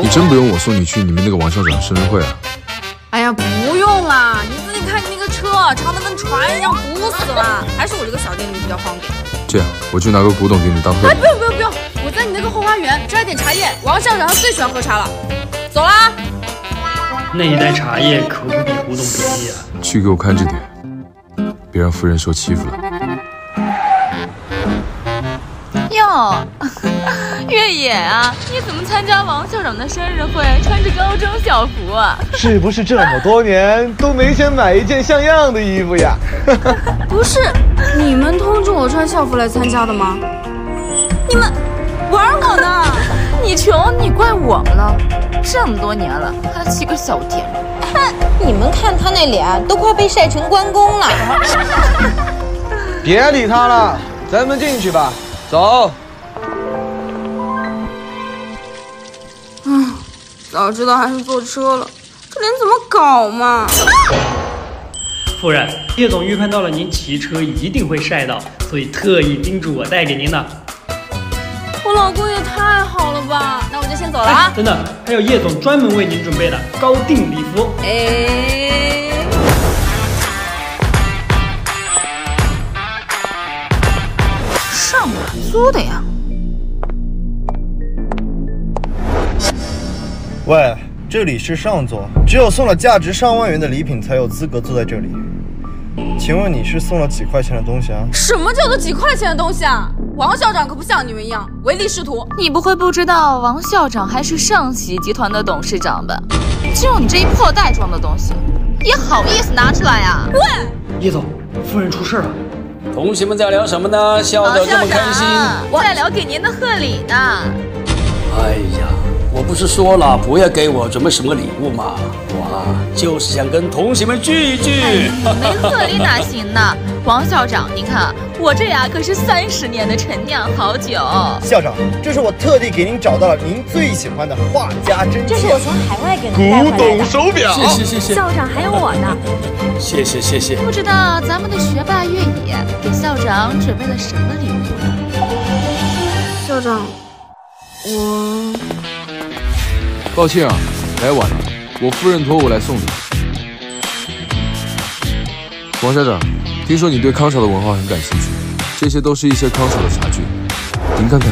你真不用我送你去你们那个王校长生日会啊？哎呀，不用啦，你自己看你那个车长得跟船一样，堵死了。还是我这个小电驴比较方便。这样，我去拿个古董给你当贺礼。哎，不用不用不用，我在你那个后花园摘点茶叶，王校长他最喜欢喝茶了。走啦。那一袋茶叶可不比古董便宜啊！去给我看着点，别让夫人受欺负了。哟，月野啊，你怎么参加王校长的生日会，穿着高中校服啊？是不是这么多年都没钱买一件像样的衣服呀？不是，你们通知我穿校服来参加的吗？你们玩我呢？你穷，你怪我们了？这么多年了，还骑个小电哼，你们看他那脸，都快被晒成关公了。别理他了，咱们进去吧。走。早知道还是坐车了。这脸怎么搞嘛？夫人，叶总预判到了您骑车一定会晒到，所以特意叮嘱我带给您的。我老公也太好了吧，那我就先走了啊！等等，还有叶总专门为您准备的高定礼服。哎，上哪租的呀？喂，这里是上座，只有送了价值上万元的礼品才有资格坐在这里。请问你是送了几块钱的东西啊？什么叫做几块钱的东西啊？王校长可不像你们一样唯利是图。你不会不知道王校长还是上喜集团的董事长吧？就你这一破袋装的东西，也好意思拿出来呀？喂，叶总，夫人出事了。同学们在聊什么呢？笑得这么开心。在聊给您的贺礼呢。哎呀。我不是说了不要给我准备什么礼物吗？我啊就是想跟同学们聚一聚。没贺礼哪行呢？王校长，您看我这呀可是三十年的陈酿好酒。校长，这是我特地给您找到了您最喜欢的画家真这是我从海外给您带回来的古董手表。谢谢谢谢。校长还有我呢。谢谢谢谢。不知道咱们的学霸越野给校长准备了什么礼物呢？校长，我。抱歉啊，来晚了。我夫人托我来送你。王校长，听说你对康朝的文化很感兴趣，这些都是一些康朝的茶具，您看看。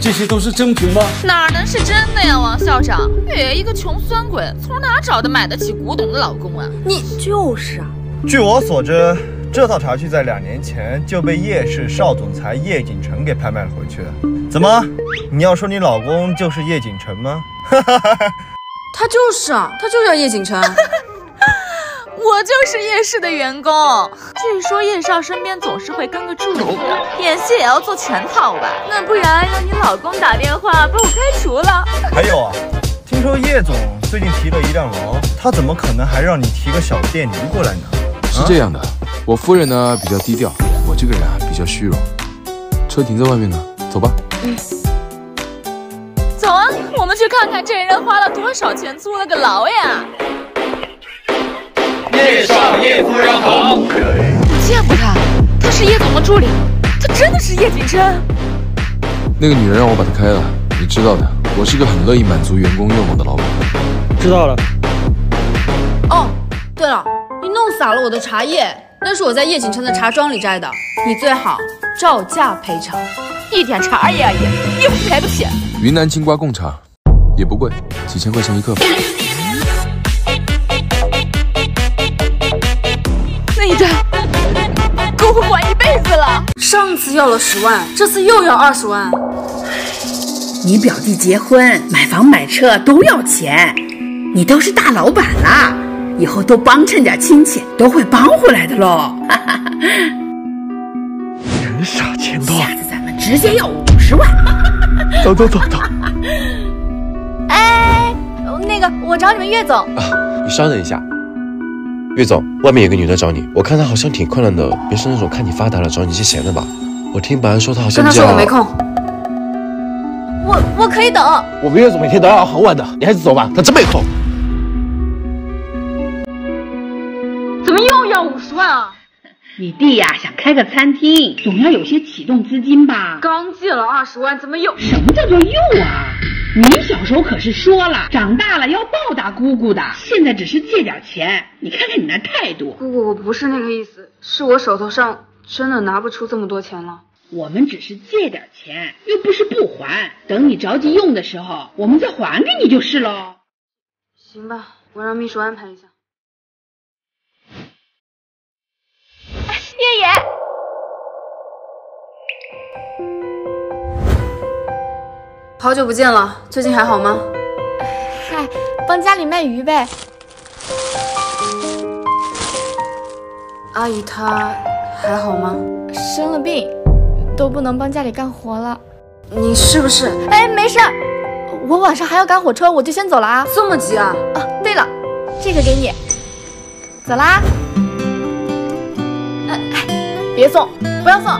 这些都是真品吗？哪能是真的呀，王校长？月月一个穷酸鬼，从哪找的买得起古董的老公啊？你就是啊。据我所知。这套茶具在两年前就被叶氏少总裁叶景城给拍卖了回去。怎么，你要说你老公就是叶景城吗？他就是啊，他就叫叶锦城。我就是叶氏的员工。据说叶少身边总是会跟个助理的，演戏也要做全套吧？那不然让你老公打电话把我开除了？还有啊，听说叶总最近提了一辆劳，他怎么可能还让你提个小电驴过来呢？是这样的。我夫人呢比较低调，我这个人啊比较虚荣。车停在外面呢，走吧。嗯。走啊，我们去看看这人花了多少钱租了个牢呀。叶少叶夫人好。见过他，他是叶总的助理，他真的是叶景琛。那个女人让我把他开了，你知道的，我是个很乐意满足员工愿望的老板。知道了。哦，对了，你弄洒了我的茶叶。那是我在叶景城的茶庄里摘的，你最好照价赔偿。一点茶叶而已，又赔不起。云南青瓜贡茶也不贵，几千块钱一克吧。那一袋够我管一辈子了。上次要了十万，这次又要二十万。你表弟结婚、买房、买车都要钱，你都是大老板了。以后多帮衬点亲戚，都会帮回来的喽。人傻钱多，下次咱们直接要五十万。走走走走。哎，那个，我找你们岳总。啊，你稍等一下，岳总，外面有个女的找你，我看她好像挺困难的，别是那种看你发达了找你借钱的吧？我听保安说她好像跟她说我没空，我我可以等。我们岳总每天都要很晚的，你还是走吧，他真没空。你弟呀、想开个餐厅，总要有些启动资金吧？刚借了二十万，怎么又？什么叫做又啊？你小时候可是说了，长大了要报答姑姑的，现在只是借点钱，你看看你那态度。姑姑，我不是那个意思，是我手头上真的拿不出这么多钱了。我们只是借点钱，又不是不还。等你着急用的时候，我们再还给你就是喽。行吧，我让秘书安排一下。叶爷，好久不见了，最近还好吗？嗨，帮家里卖鱼呗。阿姨她还好吗？生了病，都不能帮家里干活了。你是不是？哎，没事，我晚上还要赶火车，我就先走了啊。这么急啊？啊，对了，这个给你，走啦。哎，别送，不要送。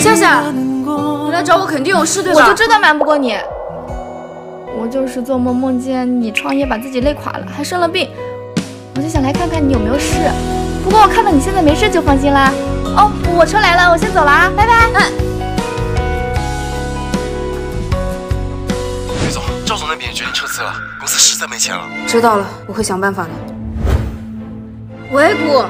夏夏，你来找我肯定有事对吧？我就知道瞒不过你。我就是做梦梦见你创业把自己累垮了，还生了病，我就想来看看你有没有事。不过我看到你现在没事就放心啦。哦，我车来了，我先走了啊，拜拜。嗯。岳总，赵总那边决定撤资了，公司实在没钱了。知道了，我会想办法的。喂，姑，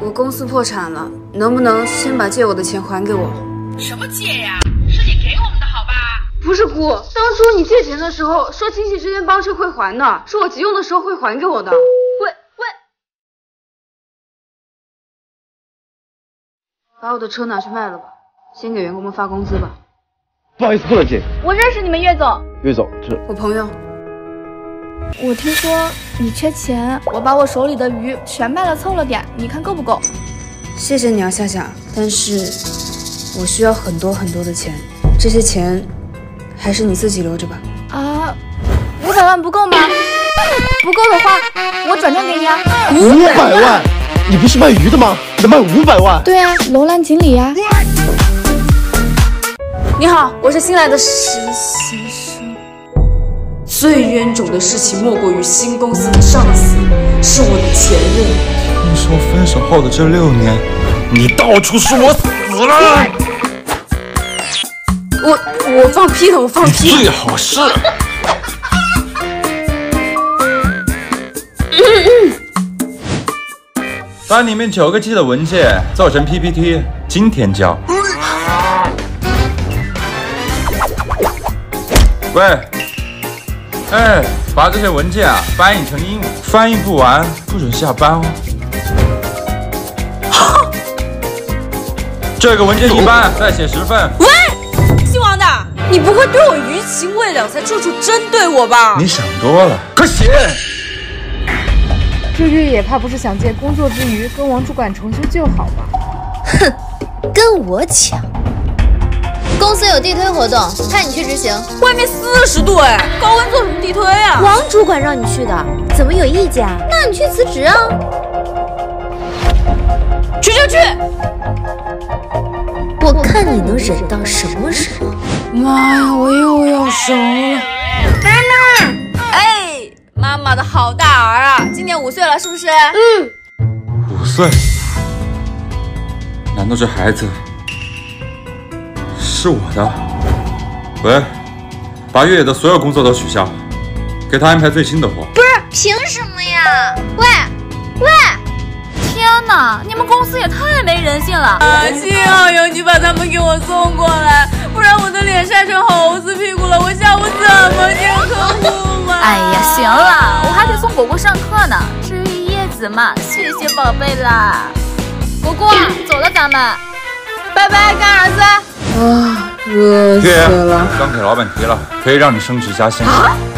我公司破产了，能不能先把借我的钱还给我？什么借呀？是你给我们的好吧？不是姑，当初你借钱的时候说亲戚之间帮衬会还的，说我急用的时候会还给我的。喂喂，把我的车拿去卖了吧，先给员工们发工资吧。不好意思，不能借。我认识你们岳总。岳总，这我朋友。我听说你缺钱，我把我手里的鱼全卖了，凑了点，你看够不够？谢谢你啊，夏夏，但是我需要很多很多的钱，这些钱还是你自己留着吧。啊，五百万不够吗？不够的话，我转账给你啊。五百万？你不是卖鱼的吗？能卖五百万？对啊，楼兰锦鲤呀。你好，我是新来的实习生。最冤种的事情莫过于新公司的上司是我的前任。听说分手后的这六年，你到处说我死了。我我放屁了，我放屁。最好是。把里面九个 G 的文件做成 PPT，今天交。喂，哎，把这些文件啊翻译成英文，翻译不完不准下班哦。这个文件一般，再写十份。喂，姓王的，你不会对我余情未了才处处针对我吧？你想多了，快写。这月也怕不是想借工作之余跟王主管重修旧好吧？哼，跟我抢！公司有地推活动，派你去执行。外面四十度哎，高温做什么地推啊？王主管让你去的，怎么有意见啊？那你去辞职啊！去就去。我看你能忍到什么时候？妈呀，我又要生了！妈妈，哎，妈妈的好大儿啊，今年五岁了是不是？嗯。五岁？难道这孩子是我的？喂，把越野的所有工作都取消，给他安排最新的活。不是，凭什么呀？喂，喂！天哪，你们公司也太没人性了！啊，幸好有你把他们给我送过来，不然我的脸晒成猴子屁股了，我下午怎么见客户啊？哎呀，行了，我还得送果果上课呢。至于叶子嘛，谢谢宝贝啦。果果，走了，咱们，拜拜，干儿子。啊，热死了！刚给老板提了，可以让你升职加薪。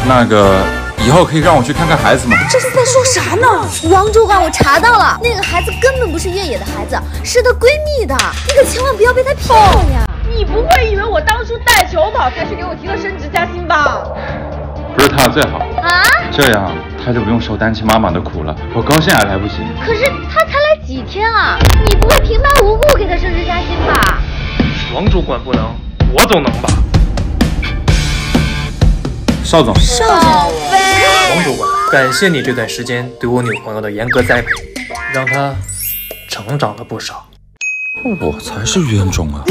那个。以后可以让我去看看孩子吗？这是在说啥呢？王主管，我查到了，那个孩子根本不是越野的孩子，是她闺蜜的，你可千万不要被她骗了呀！你不会以为我当初带球跑才去给我提了升职加薪吧？不是他最好啊，这样他就不用受单亲妈妈的苦了，我高兴还来不及。可是他才来几天啊，你不会平白无故？王主管不能，我总能吧？邵总，邵总，王主管。感谢你这段时间对我女朋友的严格栽培，让她成长了不少。我才是冤种啊！